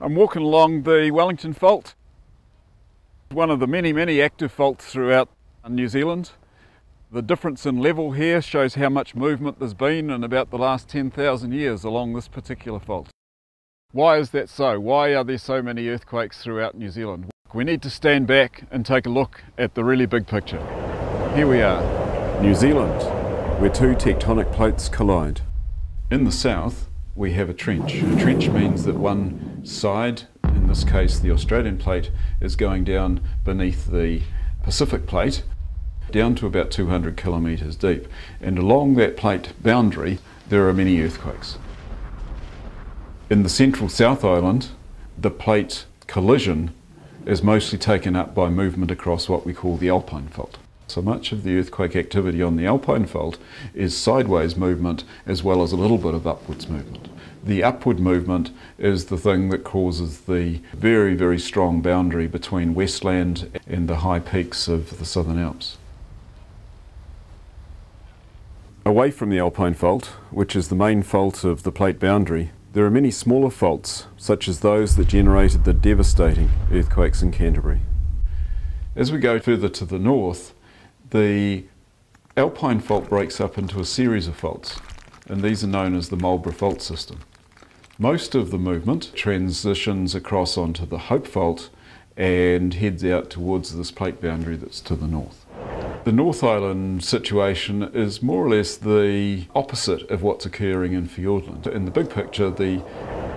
I'm walking along the Wellington Fault, one of the many, many active faults throughout New Zealand. The difference in level here shows how much movement there's been in about the last 10,000 years along this particular fault. Why is that so? Why are there so many earthquakes throughout New Zealand? We need to stand back and take a look at the really big picture. Here we are. New Zealand, where two tectonic plates collide. In the south, we have a trench. A trench means that one side, in this case the Australian plate, is going down beneath the Pacific plate, down to about 200 kilometres deep. And along that plate boundary, there are many earthquakes. In the central South Island, the plate collision is mostly taken up by movement across what we call the Alpine Fault. So much of the earthquake activity on the Alpine Fault is sideways movement as well as a little bit of upwards movement. The upward movement is the thing that causes the very, very strong boundary between Westland and the high peaks of the Southern Alps. Away from the Alpine Fault, which is the main fault of the plate boundary, there are many smaller faults, such as those that generated the devastating earthquakes in Canterbury. As we go further to the north, the Alpine Fault breaks up into a series of faults, and these are known as the Marlborough Fault System. Most of the movement transitions across onto the Hope Fault and heads out towards this plate boundary that's to the north. The North Island situation is more or less the opposite of what's occurring in Fiordland. In the big picture, the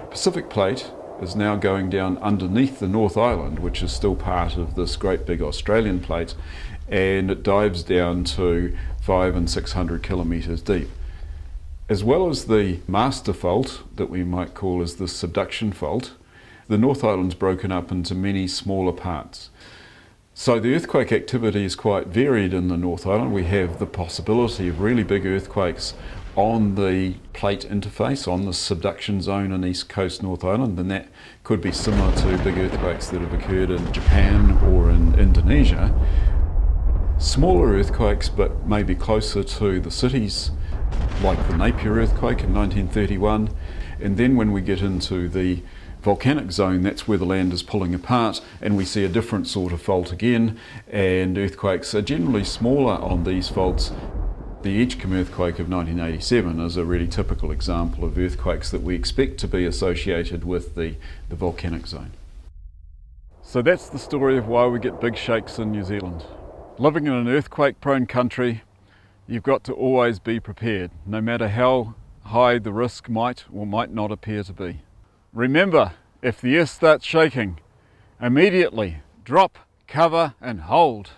Pacific Plate is now going down underneath the North Island, which is still part of this great big Australian plate, and it dives down to five and six hundred kilometres deep. As well as the master fault that we might call as the subduction fault, the North Island's broken up into many smaller parts. So the earthquake activity is quite varied in the North Island. We have the possibility of really big earthquakes on the plate interface, on the subduction zone in East Coast North Island, and that could be similar to big earthquakes that have occurred in Japan or in Indonesia smaller earthquakes, but maybe closer to the cities, like the Napier earthquake in 1931. And then when we get into the volcanic zone, that's where the land is pulling apart, and we see a different sort of fault again. And earthquakes are generally smaller on these faults. The Edgecumbe earthquake of 1987 is a really typical example of earthquakes that we expect to be associated with the, the volcanic zone. So that's the story of why we get big shakes in New Zealand. Living in an earthquake prone country, you've got to always be prepared, no matter how high the risk might or might not appear to be. Remember, if the earth starts shaking, immediately drop, cover and hold.